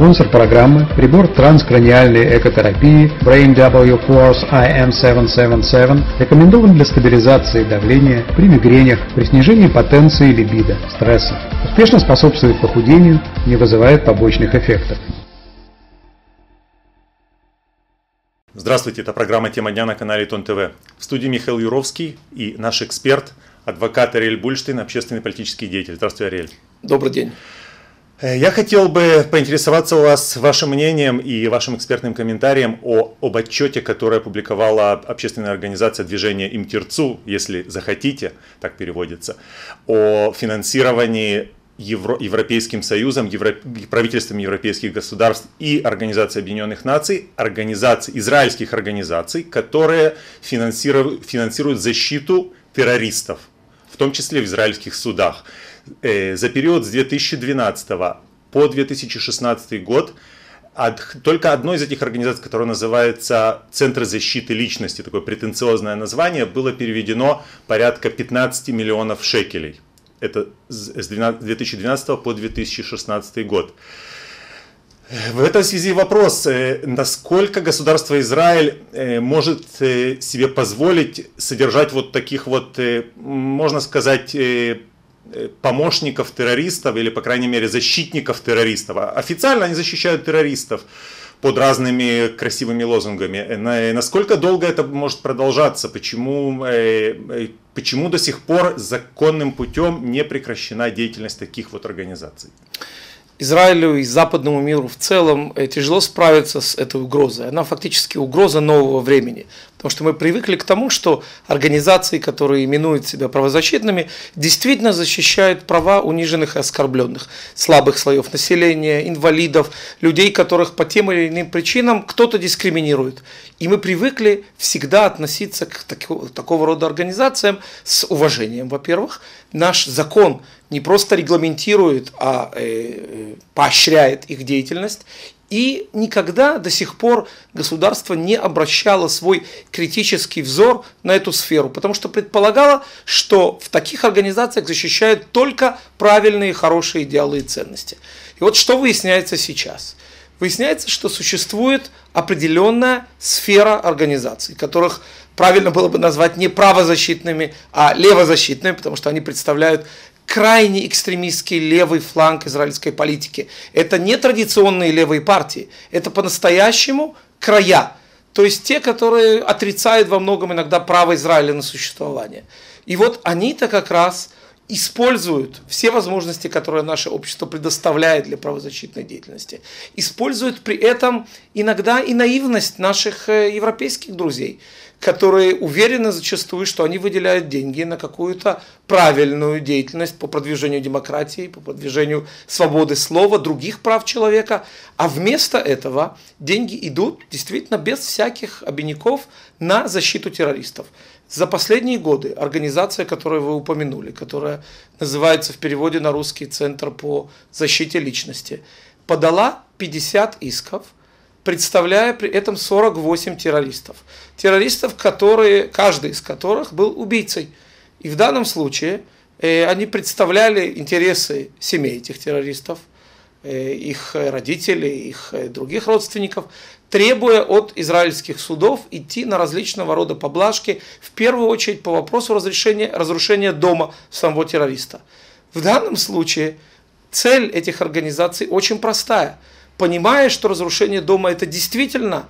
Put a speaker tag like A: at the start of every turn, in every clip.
A: Спонсор программы – прибор транскраниальной экотерапии Brain W Force IM777 рекомендован для стабилизации давления при мигренях, при снижении потенции либидо, стресса. Успешно способствует похудению, не вызывает побочных эффектов.
B: Здравствуйте, это программа «Тема дня» на канале Тон ТВ. В студии Михаил Юровский и наш эксперт, адвокат Ариэль Бульштейн, общественный политический деятель. Здравствуй, Ариэль.
C: Добрый день.
B: Э, я хотел бы поинтересоваться у вас вашим мнением и вашим экспертным комментарием о, об отчете, который опубликовала общественная организация движения Имтирцу, если захотите, так переводится, о финансировании Евро, Европейским Союзом, Евро, правительством европейских государств и Организацией Объединенных Наций, организаций, израильских организаций, которые финансируют, финансируют защиту террористов, в том числе в израильских судах. Э, за период с 2012 по 2016 год только одной из этих организаций, которая называется Центр защиты личности, такое претенциозное название, было переведено порядка 15 миллионов шекелей. Это с 2012 по 2016 год. В этой связи вопрос, э, насколько государство Израиль э, может себе позволить содержать вот таких вот, можно сказать, Э, помощников террористов или, по крайней мере, защитников террористов. А официально они защищают террористов под разными красивыми лозунгами. Э, насколько долго это может продолжаться? Почему, э, почему до сих пор законным путем не прекращена деятельность таких вот организаций?
C: Израилю и западному миру в целом тяжело справиться с этой угрозой. Она фактически угроза нового времени. Потому что мы привыкли к тому, что организации, которые именуют себя правозащитными, действительно защищают права униженных и оскорбленных, слабых слоев населения, инвалидов, людей, которых по тем или иным причинам кто-то дискриминирует. И мы привыкли всегда относиться к такого рода организациям с уважением. Во-первых, наш закон не просто регламентирует, а э, э поощряет их деятельность. И никогда до сих пор государство не обращало свой критический взор на эту сферу, потому что предполагало, что в таких организациях защищают только правильные, хорошие идеалы и ценности. И вот что выясняется сейчас? Выясняется, что существует определенная сфера организаций, которых правильно было бы назвать не правозащитными, а левозащитными, потому что они представляют крайне экстремистский левый фланг израильской политики. Это не традиционные левые партии, это по-настоящему края, то есть те, которые отрицают во многом иногда право Израиля на существование. И вот они-то как раз используют все возможности, которые наше общество предоставляет для правозащитной деятельности, используют при этом иногда и наивность наших э, европейских друзей, которые уверены зачастую, что они выделяют деньги на какую-то правильную деятельность по продвижению демократии, по продвижению свободы слова, других прав человека, а вместо этого деньги идут действительно без всяких обиняков на защиту террористов. За последние годы организация, которую вы упомянули, которая называется в переводе на русский Центр по защите личности, подала 50 исков, представляя при этом 48 террористов. Террористов, которые, каждый из которых был убийцей. И в данном случае э, они представляли интересы семей этих террористов, э, их родителей, их э, других родственников, требуя от израильских судов идти на различного рода поблажки, в первую очередь по вопросу разрешения, разрушения дома самого террориста. В данном случае цель этих организаций очень простая. Понимая, что разрушение дома это действительно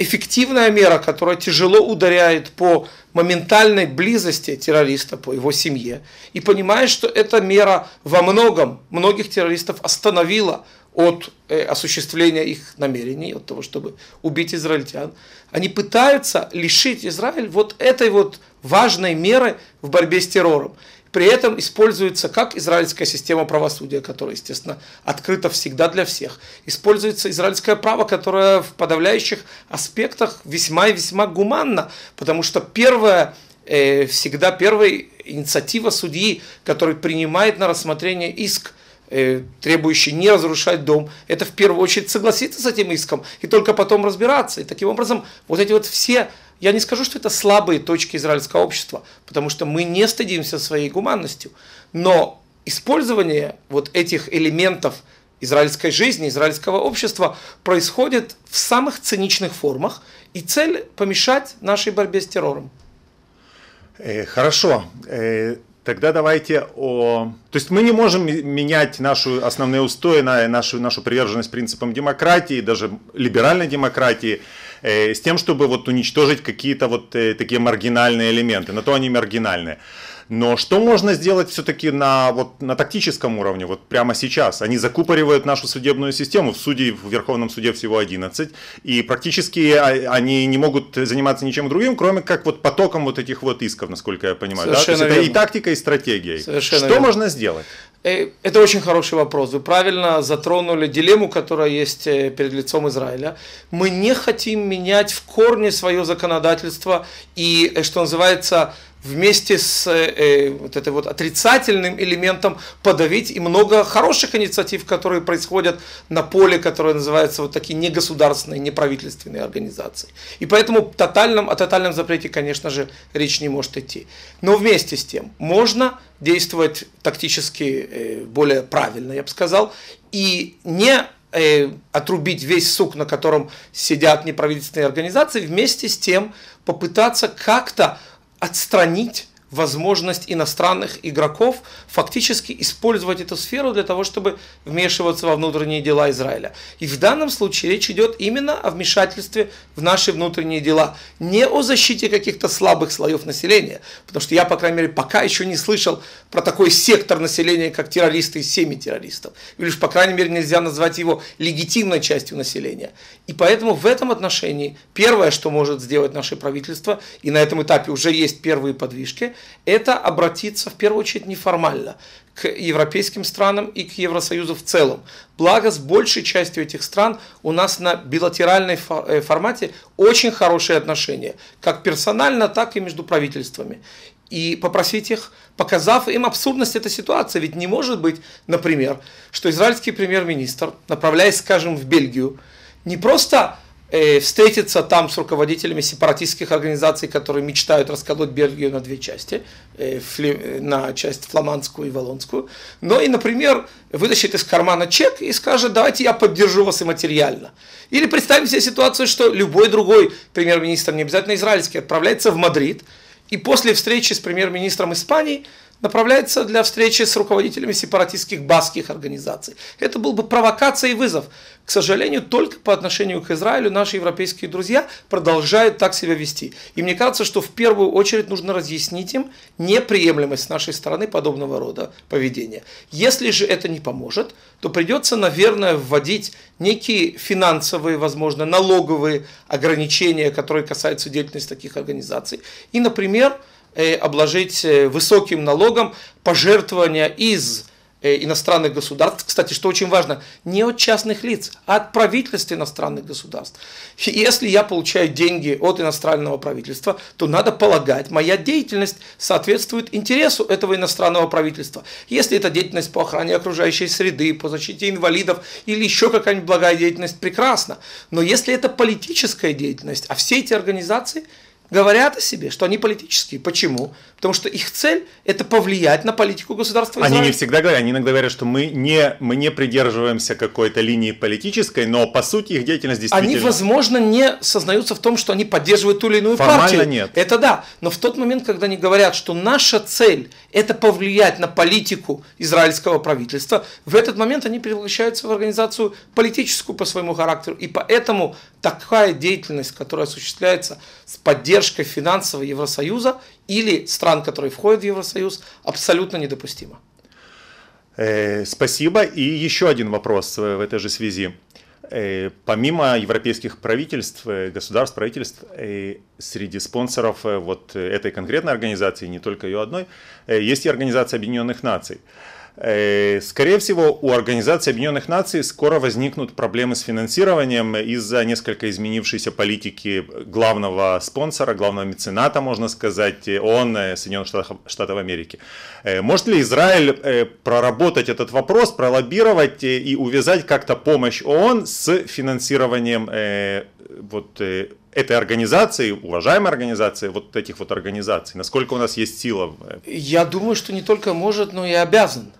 C: эффективная мера, которая тяжело ударяет по моментальной близости террориста, по его семье, и понимая, что эта мера во многом многих террористов остановила от э, осуществления их намерений, от того, чтобы убить израильтян, они пытаются лишить Израиль вот этой вот важной меры в борьбе с террором. При этом используется как израильская система правосудия, которая, естественно, открыта всегда для всех. Используется израильское право, которое в подавляющих аспектах весьма и весьма гуманно, потому что первое, э, всегда первая инициатива судьи, который принимает на рассмотрение иск Э, требующий не разрушать дом, это в первую очередь согласиться с этим иском и только потом разбираться. И таким образом вот эти вот все, я не скажу, что это слабые точки израильского общества, потому что мы не стыдимся своей гуманностью, но использование вот этих элементов израильской жизни, израильского общества происходит в самых циничных формах, и цель помешать нашей борьбе с террором.
B: Э, хорошо. Э, тогда давайте о... То есть мы не можем менять наши основные устои, нашу, нашу приверженность принципам демократии, даже либеральной демократии, э, с тем, чтобы вот уничтожить какие-то вот такие маргинальные элементы. На то они маргинальные. Но что можно сделать все-таки на, вот, на тактическом уровне, вот прямо сейчас? Они закупоривают нашу судебную систему, в суде, в Верховном суде всего 11, и практически а, они не могут заниматься ничем другим, кроме как вот потоком вот этих вот исков, насколько я понимаю. Да? То есть это и тактика, и стратегия. Совершенно что верно. можно сделать?
C: Э, это очень хороший вопрос. Вы правильно затронули дилемму, которая есть э, перед лицом Израиля. Мы не хотим менять в корне свое законодательство и, э, что называется, вместе с э, вот этой вот отрицательным элементом подавить и много хороших инициатив, которые происходят на поле, которое называется вот такие негосударственные, неправительственные организации. И поэтому тотальном, о тотальном запрете, конечно же, речь не может идти. Но вместе с тем можно действовать тактически э, более правильно, я бы сказал, и не э, отрубить весь сук, на котором сидят неправительственные организации, вместе с тем попытаться как-то отстранить возможность иностранных игроков фактически использовать эту сферу для того, чтобы вмешиваться во внутренние дела Израиля. И в данном случае речь идет именно о вмешательстве в наши внутренние дела, не о защите каких-то слабых слоев населения, потому что я, по крайней мере, пока еще не слышал про такой сектор населения, как террористы и семьи террористов. Или лишь, по крайней мере, нельзя назвать его легитимной частью населения. И поэтому в этом отношении первое, что может сделать наше правительство, и на этом этапе уже есть первые подвижки, это обратиться в первую очередь неформально к европейским странам и к Евросоюзу в целом. Благо, с большей частью этих стран у нас на билатеральной э, формате очень хорошие отношения, как персонально, так и между правительствами. И попросить их, показав им абсурдность этой ситуации. Ведь не может быть, например, что израильский премьер-министр, направляясь, скажем, в Бельгию, не просто встретиться там с руководителями сепаратистских организаций, которые мечтают расколоть Бельгию на две части, э, на часть фламандскую и валонскую, но и, например, вытащит из кармана чек и скажет, давайте я поддержу вас и материально. Или представим себе ситуацию, что любой другой премьер-министр, не обязательно израильский, отправляется в Мадрид, и после встречи с премьер-министром Испании направляется для встречи с руководителями сепаратистских баских организаций. Это был бы провокация и вызов. К сожалению, только по отношению к Израилю наши европейские друзья продолжают так себя вести. И мне кажется, что в первую очередь нужно разъяснить им неприемлемость нашей стороны подобного рода поведения. Если же это не поможет, то придется, наверное, вводить некие финансовые, возможно, налоговые ограничения, которые касаются деятельности таких организаций. И, например, обложить э, высоким налогом пожертвования из Э, иностранных государств, кстати, что очень важно, не от частных лиц, а от правительств иностранных государств. Если я получаю деньги от иностранного правительства, то надо полагать, моя деятельность соответствует интересу этого иностранного правительства. Если это деятельность по охране окружающей среды, по защите инвалидов или еще какая-нибудь благая деятельность, прекрасно. Но если это политическая деятельность, а все эти организации – говорят о себе, что они политические. Почему? Потому что их цель – это повлиять на политику государства
B: Израиля. Они не всегда говорят, они иногда говорят, что мы не, мы не придерживаемся какой-то линии политической, но по сути их деятельность действительно…
C: Они, возможно, не сознаются в том, что они поддерживают ту или иную
B: Формально
C: партию.
B: нет.
C: Это да. Но в тот момент, когда они говорят, что наша цель – это повлиять на политику израильского правительства, в этот момент они превращаются в организацию политическую по своему характеру. И поэтому такая деятельность, которая осуществляется с поддержкой финансового Евросоюза или стран, которые входят в Евросоюз, абсолютно недопустима.
B: Э, спасибо. И еще один вопрос в этой же связи. Э, помимо европейских правительств, э, государств, правительств, среди спонсоров вот этой конкретной организации, не только ее одной, есть и Организация Объединенных Наций. Э, скорее всего, у Организации Объединенных Наций скоро возникнут проблемы с финансированием из-за несколько изменившейся политики главного спонсора, главного мецената, можно сказать, ООН э, Соединенных Штатов, Америки. Э, может ли Израиль проработать этот вопрос, пролоббировать и увязать как-то помощь ООН с финансированием вот, этой организации, уважаемой организации, вот этих вот организаций? Насколько у нас есть сила?
C: Я думаю, что не только может, но и обязан.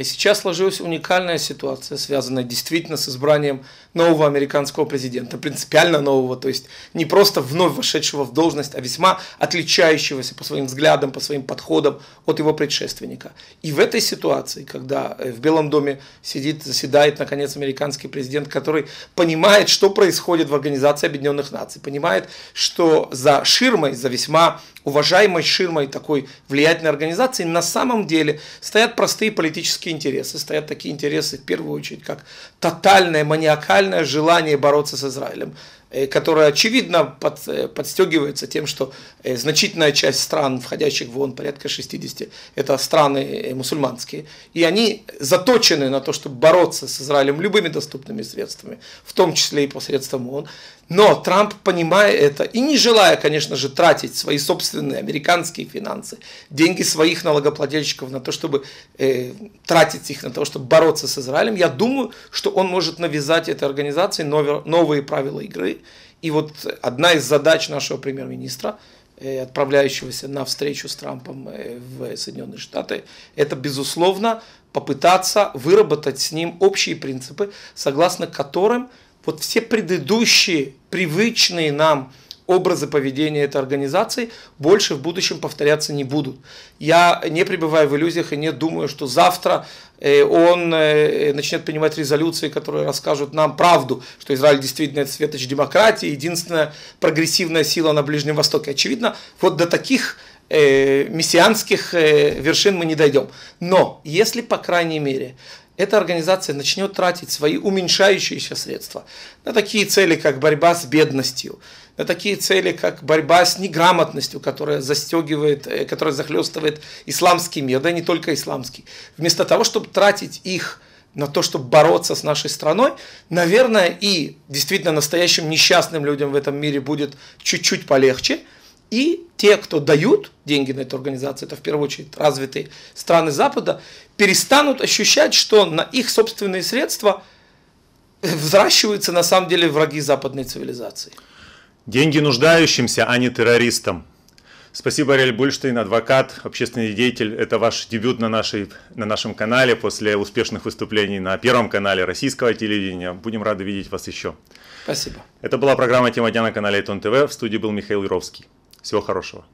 C: И сейчас сложилась уникальная ситуация, связанная действительно с избранием нового американского президента, принципиально нового, то есть не просто вновь вошедшего в должность, а весьма отличающегося по своим взглядам, по своим подходам от его предшественника. И в этой ситуации, когда э, в Белом доме сидит, заседает, наконец, американский президент, который понимает, что происходит в Организации Объединенных Наций, понимает, что за ширмой, за весьма уважаемой ширмой такой влиятельной организации на самом деле стоят простые политические интересы, стоят такие интересы в первую очередь, как тотальное маниакальное желание бороться с Израилем, э, которое очевидно под, э, подстегивается тем, что э, значительная часть стран, входящих в ООН, порядка 60, это страны мусульманские, и они заточены на то, чтобы бороться с Израилем любыми доступными средствами, в том числе и посредством ООН. Но Трамп, понимая это и не желая, конечно же, тратить свои собственные американские финансы, деньги своих налогоплательщиков на то, чтобы э, тратить их на то, чтобы бороться с Израилем, я думаю, что он может навязать этой организации новые правила игры. И вот одна из задач нашего премьер-министра, э, отправляющегося на встречу с Трампом э, в Соединенные Штаты, это, безусловно, попытаться выработать с ним общие принципы, согласно которым вот все предыдущие привычные нам образы поведения этой организации больше в будущем повторяться не будут. Я не пребываю в иллюзиях и не думаю, что завтра э, он э, начнет принимать резолюции, которые расскажут нам правду, что Израиль действительно это светоч демократии, единственная прогрессивная сила на Ближнем Востоке. Очевидно, вот до таких э, мессианских вершин мы не дойдем. Но если, по крайней мере, эта организация начнет тратить свои уменьшающиеся средства на такие цели, как борьба с бедностью, такие цели, как борьба с неграмотностью, которая застегивает, э, которая захлестывает исламский мир, да не только исламский. Вместо того, чтобы тратить их на то, чтобы бороться с нашей страной, наверное, и действительно настоящим несчастным людям в этом мире будет чуть-чуть полегче – и те, кто дают деньги на эту организацию, это в первую очередь развитые страны Запада, перестанут ощущать, что на их собственные средства взращиваются на самом деле враги западной цивилизации.
B: Деньги нуждающимся, а не террористам. Спасибо, Ариэль Бульштейн, адвокат, общественный деятель. Это ваш дебют на, нашей, на нашем канале после успешных выступлений на Первом канале российского телевидения. Будем рады видеть вас еще.
C: Спасибо.
B: Это была программа «Тема дня» на канале Тон ТВ. В студии был Михаил Юровский. Всего хорошего.